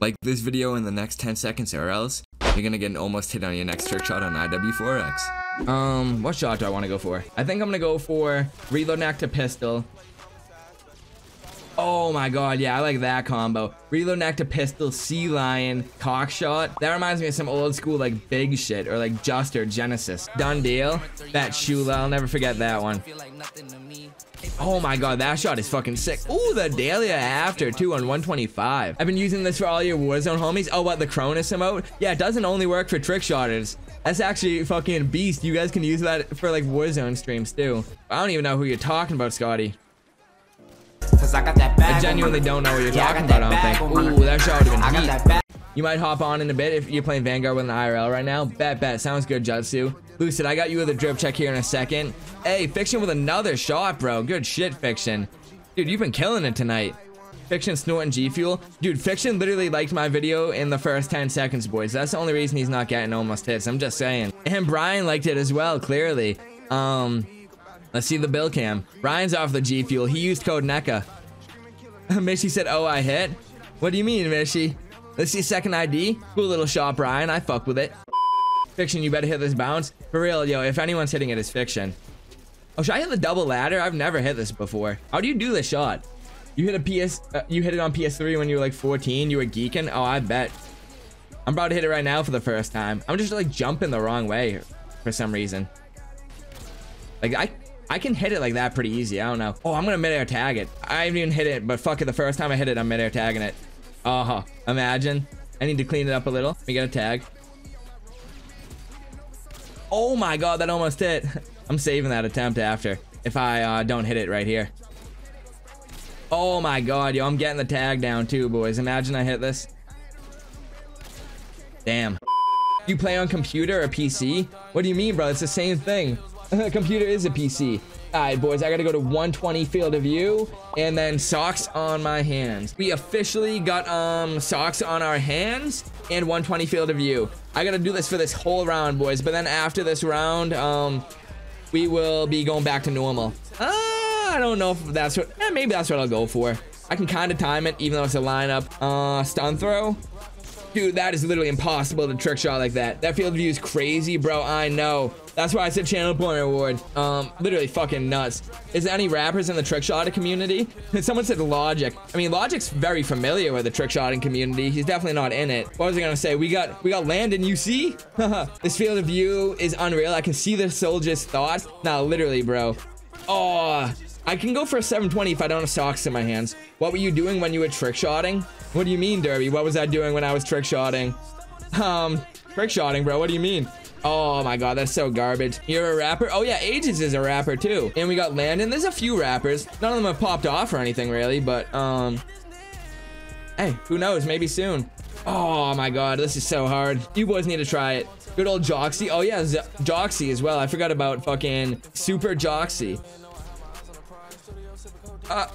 Like this video in the next 10 seconds or else you're gonna get an almost hit on your next trick shot on IW4X. Um, what shot do I want to go for? I think I'm gonna go for reload neck to pistol. Oh my god, yeah, I like that combo. Reload neck to pistol, sea lion, cock shot. That reminds me of some old school like big shit or like Just or Genesis. Done deal. That Shula, I'll never forget that one. Oh my god, that shot is fucking sick. Ooh, the Dahlia after too on 125. I've been using this for all your Warzone homies. Oh, what, the Cronus emote? Yeah, it doesn't only work for trick shotters. That's actually fucking beast. You guys can use that for like Warzone streams too. I don't even know who you're talking about, Scotty. Cause I got that bag I genuinely don't know what you're talking about, I don't think. Ooh, that shot would have been heat. You might hop on in a bit if you're playing Vanguard with an IRL right now. Bet, bet. Sounds good, Jutsu. Lucid, I got you with a drip check here in a second. Hey, Fiction with another shot, bro. Good shit, Fiction. Dude, you've been killing it tonight. Fiction snorting G Fuel. Dude, Fiction literally liked my video in the first 10 seconds, boys. That's the only reason he's not getting almost hits. I'm just saying. And Brian liked it as well, clearly. Um, let's see the bill cam. Ryan's off the G Fuel. He used code NECCA. Mishy said, oh, I hit? What do you mean, Mishy? Let's see second ID. Cool little shot, Ryan. I fuck with it. Fiction, you better hit this bounce. For real, yo, if anyone's hitting it, it's Fiction. Oh, should I hit the double ladder? I've never hit this before. How do you do this shot? You hit a PS, uh, you hit it on PS3 when you were like 14. You were geeking. Oh, I bet. I'm about to hit it right now for the first time. I'm just like jumping the wrong way for some reason. Like I, I can hit it like that pretty easy. I don't know. Oh, I'm gonna midair tag it. I haven't even hit it, but fuck it. The first time I hit it, I'm midair tagging it. Uh huh. Imagine. I need to clean it up a little. Let me get a tag. Oh my god, that almost hit. I'm saving that attempt after if I uh, don't hit it right here. Oh my god, yo, I'm getting the tag down too, boys. Imagine I hit this. Damn. You play on computer or PC? What do you mean, bro? It's the same thing. computer is a PC. Alright, boys, I gotta go to 120 field of view and then socks on my hands. We officially got um socks on our hands and 120 field of view. I gotta do this for this whole round, boys, but then after this round, um, we will be going back to normal. Uh, I don't know if that's what, eh, maybe that's what I'll go for. I can kind of time it, even though it's a lineup. Uh, stun throw. Dude, that is literally impossible to trick shot like that. That field of view is crazy, bro. I know. That's why I said channel point award. Um, literally fucking nuts. Is there any rappers in the trick shotting community? Someone said Logic. I mean, Logic's very familiar with the trick shotting community. He's definitely not in it. What was I gonna say? We got we got Landon. You see? this field of view is unreal. I can see the soldier's thoughts. Now, literally, bro. Oh, I can go for a 720 if I don't have socks in my hands. What were you doing when you were trick shotting? What do you mean, Derby? What was I doing when I was trick shotting? Um, trick shotting, bro. What do you mean? Oh my god, that's so garbage. You're a rapper? Oh yeah, Ages is a rapper too. And we got Landon. There's a few rappers. None of them have popped off or anything really, but um, hey, who knows? Maybe soon. Oh my god, this is so hard. You boys need to try it. Good old Joxy. Oh yeah, Z Joxy as well. I forgot about fucking Super Joxy. Uh,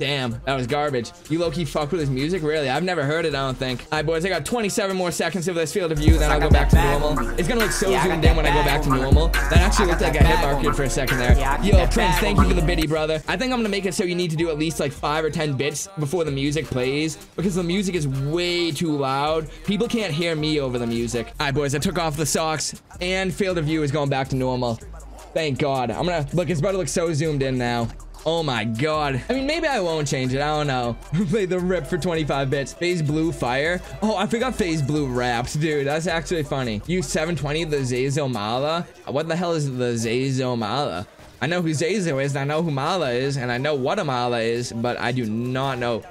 Damn, that was garbage. You low-key fuck with his music? Really? I've never heard it, I don't think. Alright, boys, I got 27 more seconds of this field of view, then I'll go back to normal. It's gonna look so zoomed in when I go back to normal. That actually looked like a hit marker for a second there. Yo, Prince, thank you for the biddy, brother. I think I'm gonna make it so you need to do at least like 5 or 10 bits before the music plays, because the music is way too loud. People can't hear me over the music. Alright, boys, I took off the socks, and field of view is going back to normal. Thank God. I'm gonna, look, it's about to look so zoomed in now. Oh my god. I mean, maybe I won't change it. I don't know. Play the rip for 25 bits. FaZe Blue Fire. Oh, I forgot FaZe Blue Raps. Dude, that's actually funny. Use 720 the Zazo Mala. What the hell is the Zazo Mala? I know who Zazo is, and I know who Mala is, and I know what a Mala is, but I do not know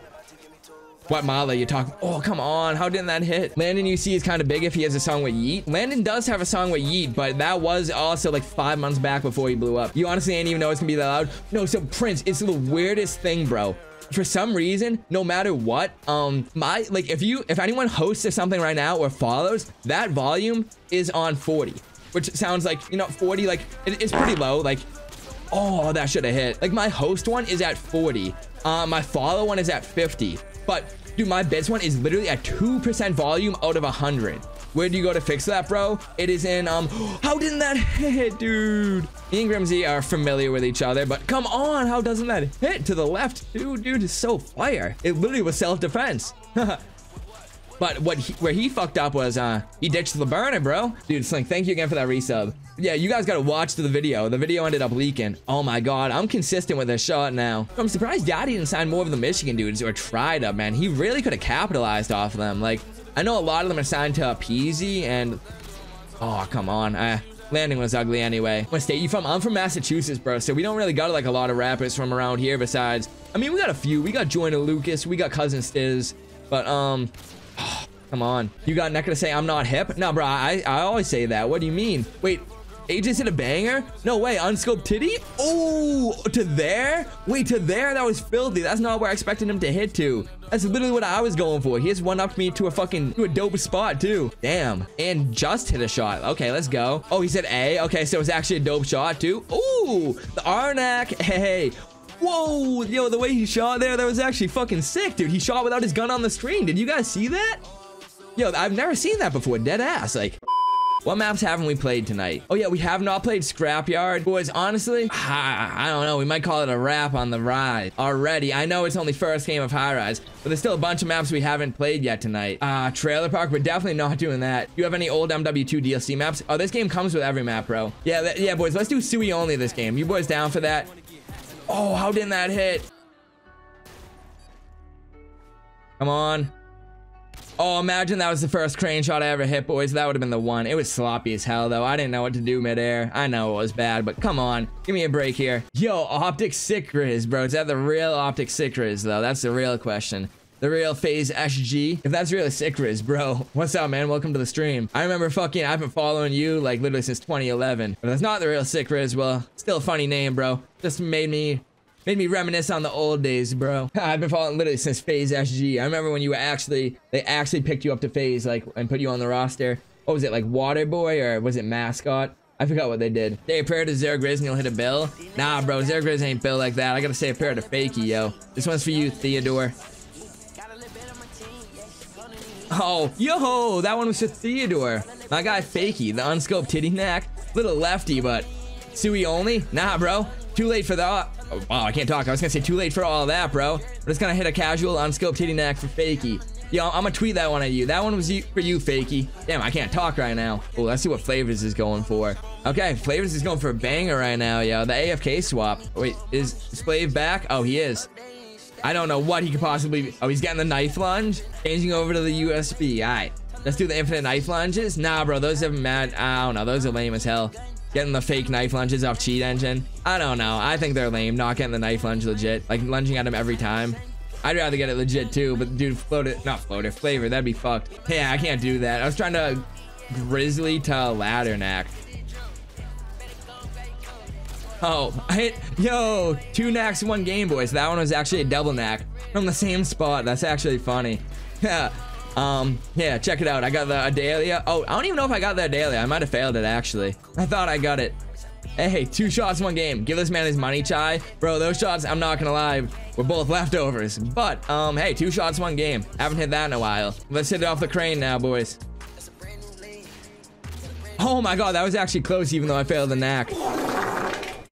what Mala you talking? Oh, come on. How didn't that hit? Landon, you see, is kind of big if he has a song with Yeet. Landon does have a song with Yeet, but that was also like five months back before he blew up. You honestly didn't even know it's gonna be that loud. No, so Prince, it's the weirdest thing, bro for some reason no matter what um my like if you if anyone hosts or something right now or follows that volume is on 40 which sounds like you know 40 like it, it's pretty low like oh that should have hit like my host one is at 40 uh my follow one is at 50 but Dude, my bits one is literally at 2% volume out of 100. Where do you go to fix that, bro? It is in, um, how didn't that hit, dude? Me and Grimsy are familiar with each other, but come on, how doesn't that hit to the left? Dude, dude, is so fire. It literally was self-defense. But what he, where he fucked up was uh he ditched the burner, bro. Dude, Slink, thank you again for that resub. Yeah, you guys gotta watch the video. The video ended up leaking. Oh my god, I'm consistent with this shot now. I'm surprised Daddy didn't sign more of the Michigan dudes or tried up, man. He really could have capitalized off of them. Like, I know a lot of them are signed to Peasy and oh come on. Uh, landing was ugly anyway. What state you from? I'm from Massachusetts, bro. So we don't really got like a lot of rappers from around here besides. I mean, we got a few. We got Joyner Lucas. We got Cousin Stiz. But um, come on. You got not gonna say I'm not hip? No, bro. I I always say that. What do you mean? Wait. Agents hit a banger? No way, unscoped titty? Oh, to there? Wait, to there? That was filthy. That's not where I expected him to hit to. That's literally what I was going for. He just one upped me to a fucking to a dope spot too. Damn. And just hit a shot. Okay, let's go. Oh, he said A. Okay, so it's actually a dope shot too. Ooh, the Arnak. Hey. Whoa, yo, the way he shot there, that was actually fucking sick, dude. He shot without his gun on the screen. Did you guys see that? Yo, I've never seen that before. Dead ass. Like, what maps haven't we played tonight? Oh yeah, we have not played Scrapyard. Boys, honestly, I don't know. We might call it a wrap on the ride already. I know it's only first game of High Rise, but there's still a bunch of maps we haven't played yet tonight. Uh, Trailer Park, we're definitely not doing that. You have any old MW2 DLC maps? Oh, this game comes with every map, bro. Yeah, yeah, boys, let's do Sui only this game. You boys down for that? Oh, how didn't that hit? Come on. Oh, imagine that was the first crane shot I ever hit, boys. That would have been the one. It was sloppy as hell, though. I didn't know what to do midair. I know it was bad, but come on. Give me a break here. Yo, Optic Sickriz, bro. Is that the real Optic Sickriz, though? That's the real question. The real FaZe SG. If that's really Sickriz, bro. What's up, man? Welcome to the stream. I remember fucking, I've been following you, like, literally since 2011. But that's not the real Sickriz. Well, still a funny name, bro. Just made me Made me reminisce on the old days, bro. I've been following literally since FaZe SG. I remember when you were actually, they actually picked you up to FaZe, like, and put you on the roster. What was it, like Water Boy or was it Mascot? I forgot what they did. Say a prayer to Zero Grizz and you'll hit a bill. Nah, bro, Grizz ain't built like that. I gotta say a prayer to Fakie, yo. This one's for you, Theodore. Oh, yo, that one was to Theodore. My guy Fakie, the unscoped titty nac. Little lefty, but Sui only? Nah, bro. Too late for that. Oh, wow, I can't talk. I was gonna say too late for all that, bro. But it's gonna hit a casual unscoped titty nac for Fakie. Yo, I'm gonna tweet that one at you. That one was you, for you, Fakie. Damn, I can't talk right now. Oh, let's see what Flavors is going for. Okay, Flavors is going for a banger right now, yo. The AFK swap. Wait, is Splave back? Oh, he is. I don't know what he could possibly be. Oh, he's getting the knife lunge. Changing over to the USP. All right. Let's do the infinite knife lunges. Nah, bro, those have mad. I don't know. Those are lame as hell. Getting the fake knife lunges off cheat engine. I don't know. I think they're lame. Not getting the knife lunge legit. Like lunging at him every time. I'd rather get it legit too, but dude, float it. Not float it. Flavor. That'd be fucked. Yeah, I can't do that. I was trying to grizzly to ladder nac. Oh, I hit, yo, two nacs, one game, boys. That one was actually a double nac from the same spot. That's actually funny. Yeah. Um, yeah, check it out. I got the Adalia. Oh, I don't even know if I got the Adalia. I might have failed it, actually. I thought I got it. Hey, two shots, one game. Give this man his money, Chai. Bro, those shots, I'm not gonna lie, were both leftovers. But, um, hey, two shots, one game. Haven't hit that in a while. Let's hit it off the crane now, boys. Oh my god, that was actually close even though I failed the nac.